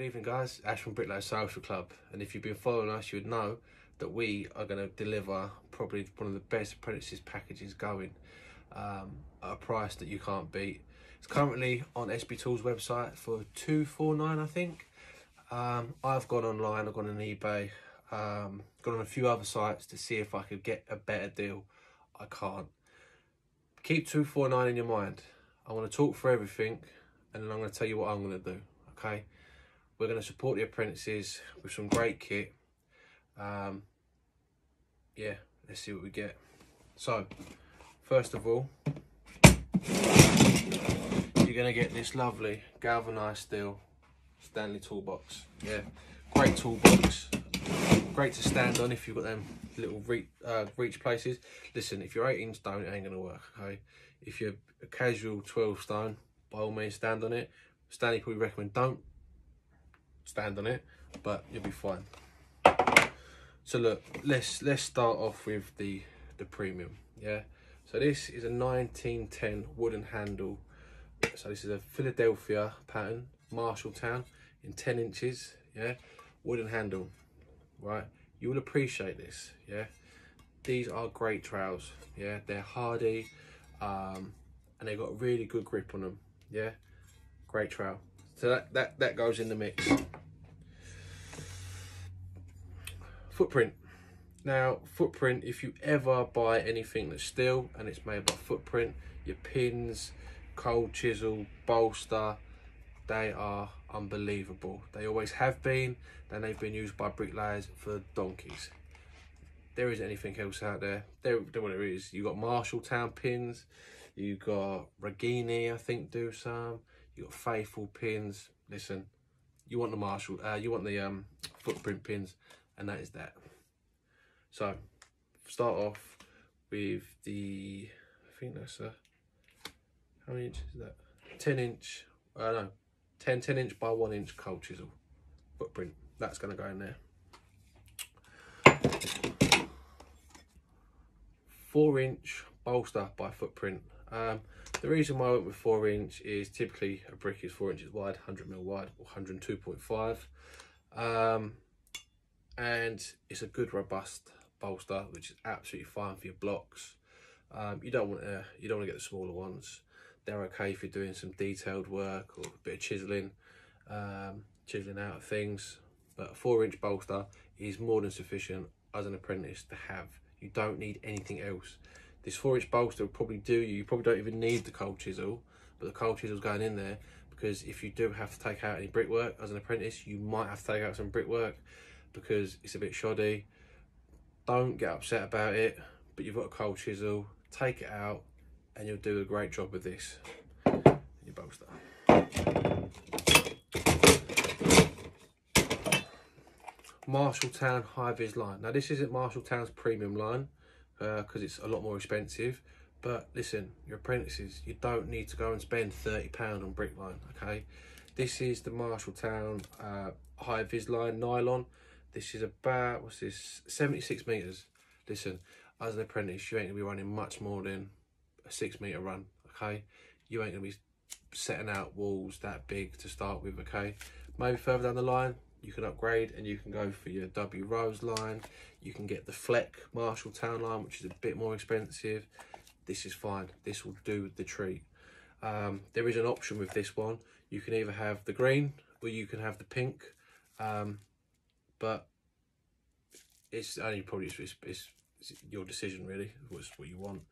Good evening, guys. Ash from Bricklayer Social Club. And if you've been following us, you would know that we are going to deliver probably one of the best apprentices packages going um, at a price that you can't beat. It's currently on SB Tools website for two four nine, I think. Um, I've gone online, I've gone on eBay, um, gone on a few other sites to see if I could get a better deal. I can't. Keep two four nine in your mind. I want to talk for everything, and then I'm going to tell you what I'm going to do. Okay. We're going to support the apprentices with some great kit. Um, yeah, let's see what we get. So, first of all, you're going to get this lovely galvanized steel Stanley toolbox. Yeah, great toolbox. Great to stand on if you've got them little reach, uh, reach places. Listen, if you're 18 stone, it ain't going to work, okay? If you're a casual 12 stone, by all means, stand on it. Stanley probably recommend don't stand on it, but you'll be fine. So look, let's let's start off with the the premium. Yeah. So this is a 1910 wooden handle. So this is a Philadelphia pattern, Marshalltown in 10 inches. Yeah. Wooden handle. Right. You will appreciate this. Yeah. These are great trowels. Yeah. They're hardy. Um, and they've got really good grip on them. Yeah. Great trowel. So that, that, that goes in the mix. Footprint. Now, footprint, if you ever buy anything that's steel and it's made by footprint, your pins, cold chisel, bolster, they are unbelievable. They always have been, and they've been used by bricklayers for donkeys. There isn't anything else out there. There, there what it is. You got Marshalltown pins, you got Regini, I think, do some. You got Faithfull pins. Listen, you want the Marshall, uh, you want the um, footprint pins, and that is that. So, start off with the, I think that's a, how many inches is that? 10 inch, uh, no, 10, 10 inch by 1 inch cold chisel footprint. That's going to go in there. 4 inch bolster by footprint. Um, the reason why I went with 4 inch is typically a brick is 4 inches wide, 100 mil wide, or 102.5. Um, and it's a good robust bolster, which is absolutely fine for your blocks. Um, you don't want to you don't want to get the smaller ones. They're okay if you're doing some detailed work or a bit of chiseling, um, chiseling out things. But a four inch bolster is more than sufficient as an apprentice to have. You don't need anything else. This four inch bolster will probably do you. You probably don't even need the cold chisel, but the cold chisel's going in there because if you do have to take out any brickwork as an apprentice, you might have to take out some brickwork because it's a bit shoddy. Don't get upset about it, but you've got a cold chisel, take it out and you'll do a great job with this. Your bolster. Marshalltown high vis line. Now this isn't Marshalltown's premium line because uh, it's a lot more expensive. But listen, your apprentices, you don't need to go and spend £30 on brick line, okay? This is the Marshalltown uh, high vis line nylon. This is about, what's this, 76 metres. Listen, as an apprentice, you ain't to be running much more than a six metre run, okay? You ain't to be setting out walls that big to start with, okay? Maybe further down the line, you can upgrade and you can go for your W Rose line. You can get the Fleck Marshalltown line, which is a bit more expensive. This is fine. This will do the treat. Um, there is an option with this one. You can either have the green or you can have the pink. Um, but it's only probably it's, it's, it's, your decision really. What's what you want.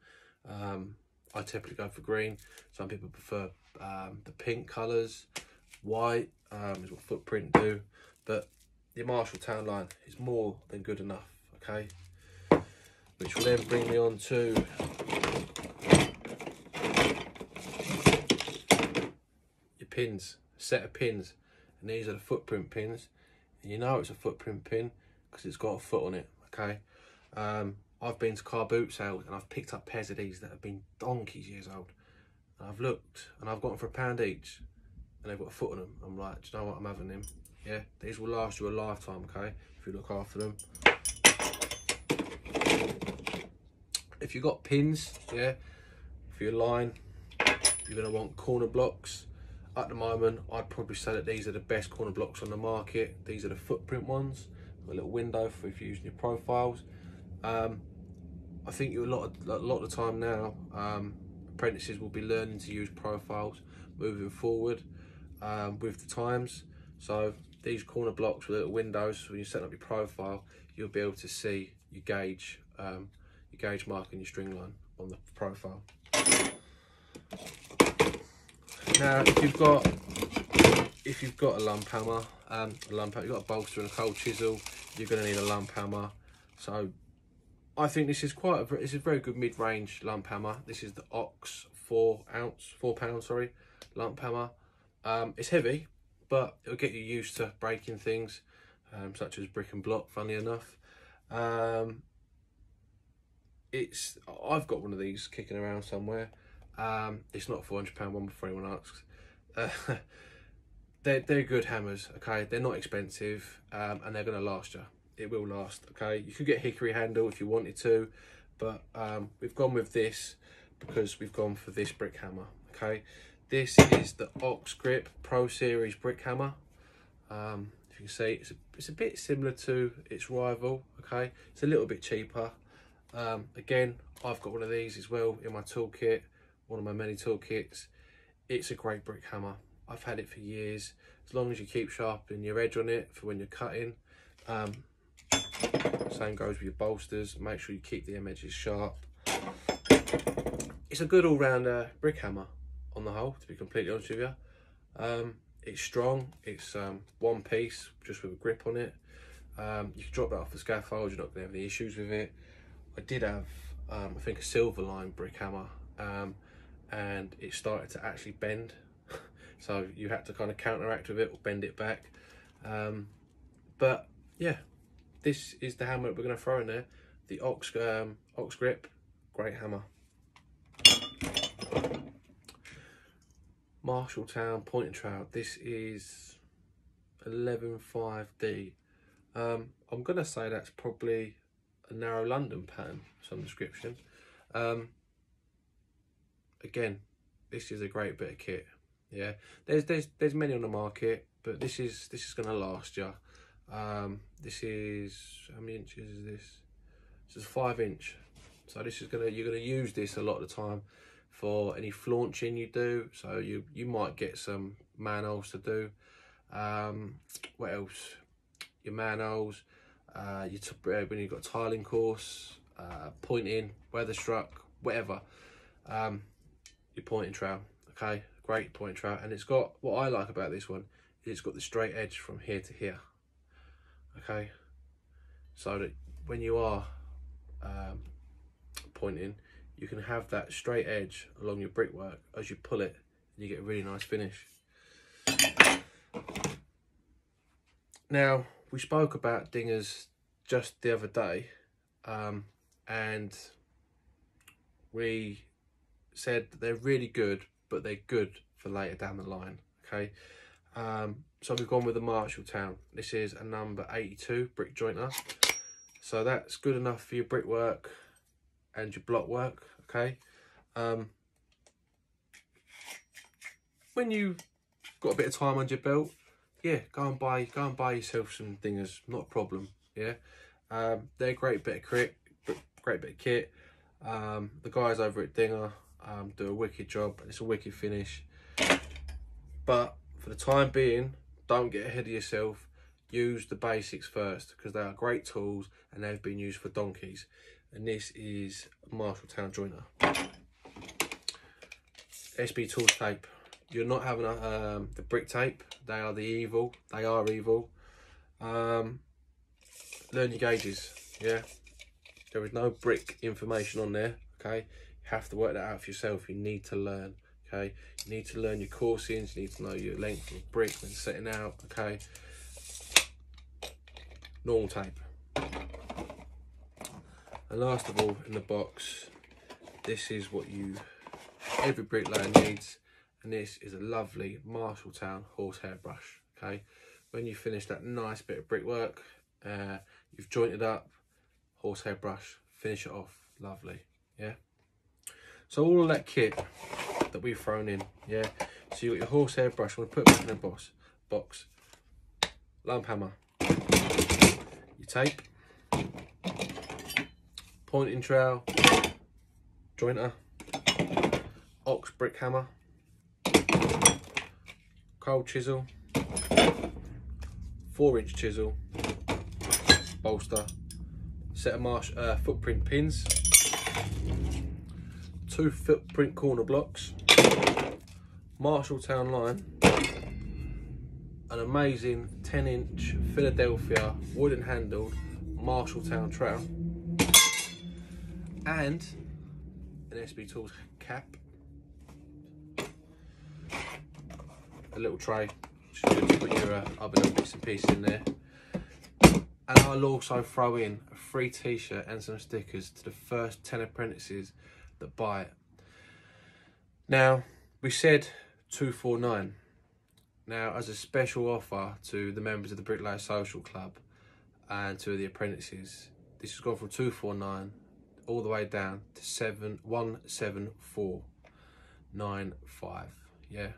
Um, I typically go for green. Some people prefer um, the pink colours. White um, is what Footprint do. But the Marshalltown line is more than good enough, okay? Which will then bring me on to your pins, set of pins. And these are the footprint pins. And you know it's a footprint pin because it's got a foot on it, okay? Um, I've been to car boot sales and I've picked up pairs of these that have been donkeys years old. And I've looked and I've got them for a pound each and they've got a foot on them. I'm like, do you know what? I'm having them. Yeah, these will last you a lifetime, okay? If you look after them. If you've got pins, yeah, for your line, you're gonna want corner blocks at the moment, I'd probably say that these are the best corner blocks on the market. These are the footprint ones. A little window for if you're using your profiles. Um, I think you a lot of, a lot of the time now, um, apprentices will be learning to use profiles moving forward um, with the times. So these corner blocks with little windows, when you set up your profile, you'll be able to see your gauge, um, your gauge mark and your string line on the profile. Now, if you've got if you've got a lump hammer, um, a lump you've got a bolster and a cold chisel, you're going to need a lump hammer. So, I think this is quite a it's a very good mid-range lump hammer. This is the Ox four ounce, four pound, sorry, lump hammer. Um, it's heavy, but it'll get you used to breaking things, um, such as brick and block. Funny enough, um, it's I've got one of these kicking around somewhere. Um, it's not a four hundred pound one before anyone asks. Uh, they're they're good hammers. Okay, they're not expensive, um, and they're gonna last you. It will last. Okay, you could get hickory handle if you wanted to, but um, we've gone with this because we've gone for this brick hammer. Okay, this is the Ox Grip Pro Series brick hammer. Um, if you can see, it's a, it's a bit similar to its rival. Okay, it's a little bit cheaper. Um, again, I've got one of these as well in my toolkit one of my many toolkits. It's a great brick hammer. I've had it for years. As long as you keep sharpening your edge on it for when you're cutting. Um, same goes with your bolsters. Make sure you keep the edges sharp. It's a good all-rounder brick hammer on the whole, to be completely honest with you. Um, it's strong. It's um, one piece, just with a grip on it. Um, you can drop that off the scaffold. You're not to have any issues with it. I did have, um, I think, a Silverline brick hammer. Um, and it started to actually bend. so you had to kind of counteract with it or bend it back. Um, but yeah, this is the hammer that we're going to throw in there. The Ox, Ox Grip, great hammer. Marshalltown Pointing Trowel. This is 115D. Um, I'm going to say that's probably a narrow London pattern, some description. Um, again, this is a great bit of kit. Yeah, there's there's there's many on the market, but this is this is gonna last you. Um, this is how many inches is this? This is five inch. So this is gonna you're gonna use this a lot of the time for any flaunching you do. So you you might get some manholes to do. Um, what else? Your manholes. Uh, you uh, when you've got tiling course, uh, pointing, weather struck, whatever. Um, your pointing trowel. Okay, great pointing trowel. And it's got, what I like about this one, is it's got the straight edge from here to here. Okay, so that when you are um, pointing, you can have that straight edge along your brickwork as you pull it and you get a really nice finish. Now, we spoke about dingers just the other day um, and we said they're really good, but they're good for later down the line. Okay, um, so we've gone with the Marshalltown. This is a number 82 brick jointer. So that's good enough for your brickwork and your block work. Okay. Um, when you got a bit of time on your belt, yeah, go and buy go and buy yourself some dingers. Not a problem. Yeah, um, they're a great bit of kit, great bit of kit. Um, the guys over at Dinger um, do a wicked job. It's a wicked finish. But for the time being, don't get ahead of yourself. Use the basics first because they are great tools and they've been used for donkeys. And this is Marshalltown joiner. SB Tools tape. You're not having a, um, the brick tape. They are the evil. They are evil. Um, learn your gauges. Yeah. There is no brick information on there. Okay You have to work that out for yourself. You need to learn, okay? You need to learn your coursings. You need to know your length of brick when setting out, okay? Normal tape. And last of all, in the box, this is what you, every bricklayer needs. And this is a lovely Marshalltown horsehair brush, okay? When you finish that nice bit of brickwork, uh, you've jointed up, horsehair brush, finish it off, lovely, yeah? So all of that kit that we've thrown in, yeah. So you got your horsehair brush. I'm gonna put it back in the box. Box. Lump hammer. Your tape. Pointing trowel. Jointer. Ox brick hammer. Cold chisel. Four inch chisel. Bolster. Set of marsh uh, footprint pins. Two footprint corner blocks. Marshalltown line, an amazing 10 inch Philadelphia wooden handled Marshalltown trowel, and an SB Tools cap, a little tray, good to put your uh, other bits and pieces in there. And I'll also throw in a free t-shirt and some stickers to the first 10 apprentices that buy it. Now, we said 249. Now, as a special offer to the members of the Bricklayer Social Club and to the apprentices, this has gone from 249 all the way down to seven one seven four nine five. Yeah.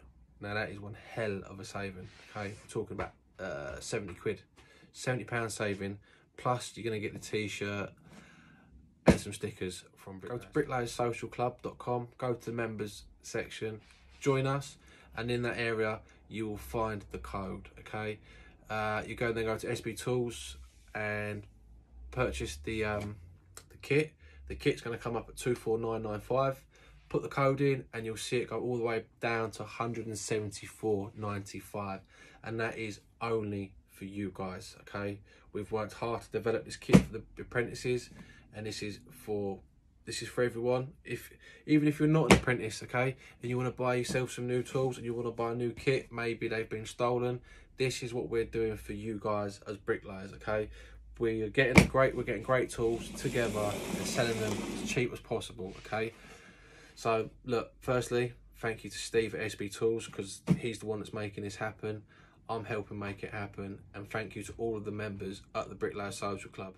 Now that is one hell of a saving. Okay, we're talking about uh, 70 quid, 70 pound saving. Plus, you're going to get the t-shirt and some stickers from Bricklayers. Go to bricklayersocialclub.com. Go to the members section join us and in that area you will find the code okay uh, you go and then go to SB Tools and purchase the um, the kit the kit's going to come up at 24995 put the code in and you'll see it go all the way down to 174.95 and that is only for you guys okay? We've worked hard to develop this kit for the apprentices and this is for this is for everyone. If even if you're not an apprentice okay and you want to buy yourself some new tools and you want to buy a new kit maybe they've been stolen this is what we're doing for you guys as bricklayers okay we're getting great we're getting great tools together and selling them as cheap as possible okay? So look firstly thank you to steve at sb tools because he's the one that's making this happen. I'm helping make it happen and thank you to all of the members at the bricklayer social club